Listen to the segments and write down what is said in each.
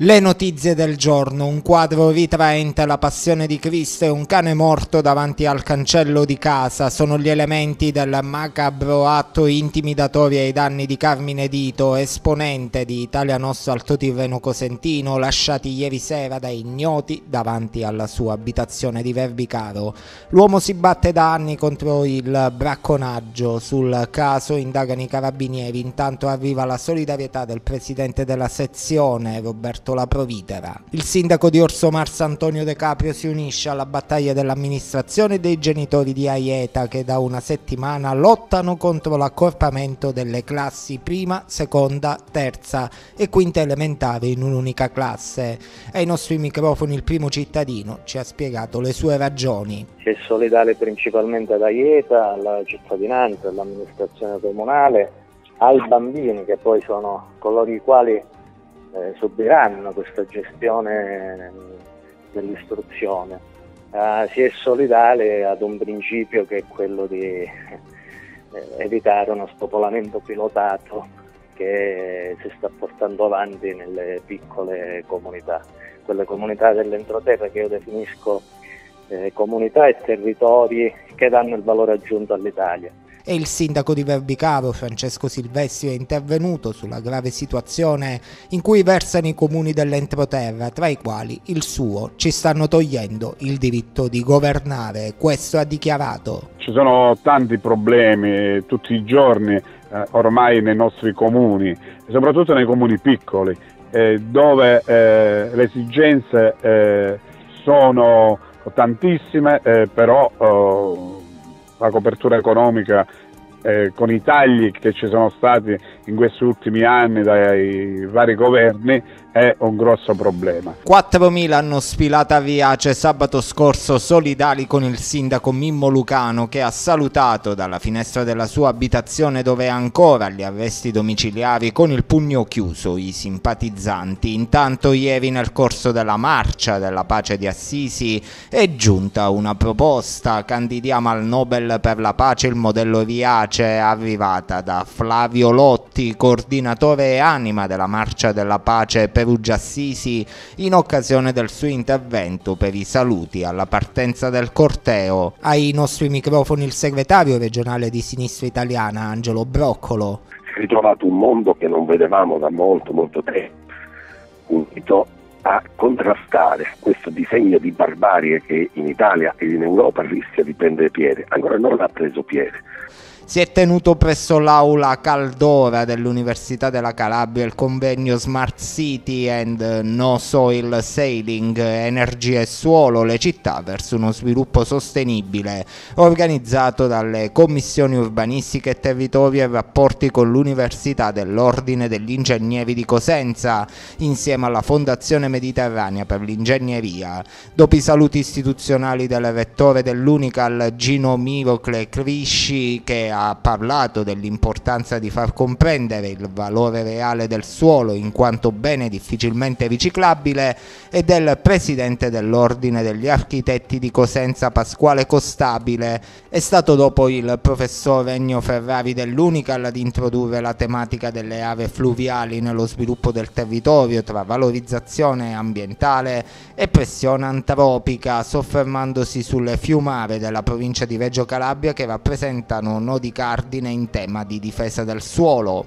Le notizie del giorno, un quadro ritraente la passione di Cristo e un cane morto davanti al cancello di casa. Sono gli elementi del macabro atto intimidatorio ai danni di Carmine Dito, esponente di Italia Alto Tirreno Cosentino, lasciati ieri sera da ignoti davanti alla sua abitazione di Verbicaro. L'uomo si batte da anni contro il bracconaggio, sul caso indagano i carabinieri, intanto arriva la solidarietà del presidente della sezione Roberto la Provitera. Il sindaco di Orso Mars Antonio De Caprio si unisce alla battaglia dell'amministrazione dei genitori di Aieta che da una settimana lottano contro l'accorpamento delle classi prima, seconda, terza e quinta elementare in un'unica classe. Ai nostri microfoni il primo cittadino ci ha spiegato le sue ragioni. Si è solidale principalmente ad Aieta, alla cittadinanza, all'amministrazione comunale, ai bambini che poi sono coloro i quali eh, subiranno questa gestione dell'istruzione. Eh, si è solidale ad un principio che è quello di eh, evitare uno spopolamento pilotato che si sta portando avanti nelle piccole comunità, quelle comunità dell'entroterra che io definisco eh, comunità e territori che danno il valore aggiunto all'Italia e il sindaco di Verbicaro Francesco Silvestri è intervenuto sulla grave situazione in cui versano i comuni dell'entroterra, tra i quali il suo ci stanno togliendo il diritto di governare, questo ha dichiarato. Ci sono tanti problemi tutti i giorni eh, ormai nei nostri comuni, soprattutto nei comuni piccoli, eh, dove eh, le esigenze eh, sono tantissime, eh, però oh, la copertura economica eh, con i tagli che ci sono stati in questi ultimi anni dai vari governi è un grosso problema. 4.000 hanno sfilato a Viace sabato scorso solidali con il sindaco Mimmo Lucano che ha salutato dalla finestra della sua abitazione dove è ancora gli arresti domiciliari con il pugno chiuso i simpatizzanti. Intanto ieri nel corso della marcia della pace di Assisi è giunta una proposta, candidiamo al Nobel per la pace il modello Viace arrivata da Flavio Lotti, coordinatore e anima della marcia della pace Perugia Assisi in occasione del suo intervento per i saluti alla partenza del corteo. Ai nostri microfoni il segretario regionale di Sinistra Italiana Angelo Broccolo. Si è ritrovato un mondo che non vedevamo da molto molto tempo, unito a contrastare questo disegno di barbarie che in Italia ed in Europa rischia di prendere piede, ancora non ha preso piede si è tenuto presso l'aula Caldora dell'Università della Calabria il convegno Smart City and No Soil Sailing, Energia e Suolo, le città verso uno sviluppo sostenibile, organizzato dalle commissioni urbanistiche e territorio e rapporti con l'Università dell'Ordine degli Ingegneri di Cosenza, insieme alla Fondazione Mediterranea per l'Ingegneria. Dopo i saluti istituzionali del rettore dell'Unical Gino Mirocle Crisci, che ha parlato dell'importanza di far comprendere il valore reale del suolo in quanto bene difficilmente riciclabile e del presidente dell'Ordine degli Architetti di Cosenza Pasquale Costabile. È stato dopo il professor Ennio Ferrari dell'Unical ad introdurre la tematica delle aree fluviali nello sviluppo del territorio tra valorizzazione ambientale e pressione antropica, soffermandosi sulle fiumare della provincia di Reggio Calabria che rappresentano nodi di cardine in tema di difesa del suolo.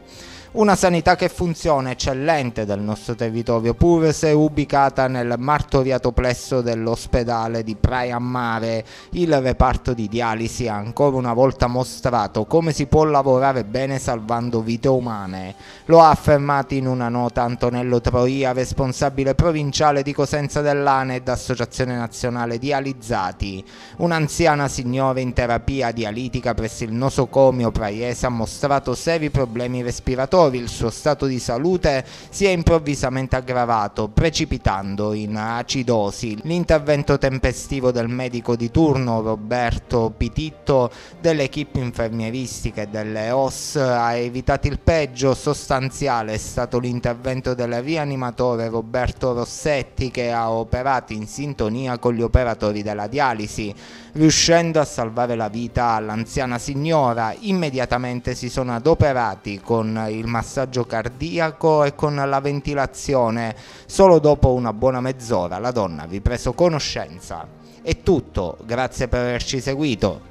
Una sanità che funziona eccellente del nostro territorio, pur se ubicata nel martoriato plesso dell'ospedale di Praia Mare, il reparto di dialisi ha ancora una volta mostrato come si può lavorare bene salvando vite umane. Lo ha affermato in una nota Antonello Troia, responsabile provinciale di Cosenza dell'ANED, Associazione Nazionale Dializzati. Un'anziana signora in terapia dialitica presso il nosocomio praiese ha mostrato seri problemi respiratori Sartori il suo stato di salute si è improvvisamente aggravato, precipitando in acidosi. L'intervento tempestivo del medico di turno Roberto Pititto dell'equipe infermieristica e delle OS ha evitato il peggio, sostanziale è stato l'intervento del rianimatore Roberto Rossetti che ha operato in sintonia con gli operatori della dialisi, riuscendo a salvare la vita all'anziana signora. Immediatamente si sono adoperati con il massaggio cardiaco e con la ventilazione. Solo dopo una buona mezz'ora la donna vi preso conoscenza. È tutto, grazie per averci seguito.